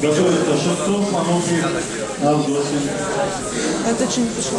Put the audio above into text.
Готовится Шевцов, Мануфи, Авдосин. Это что не пошло?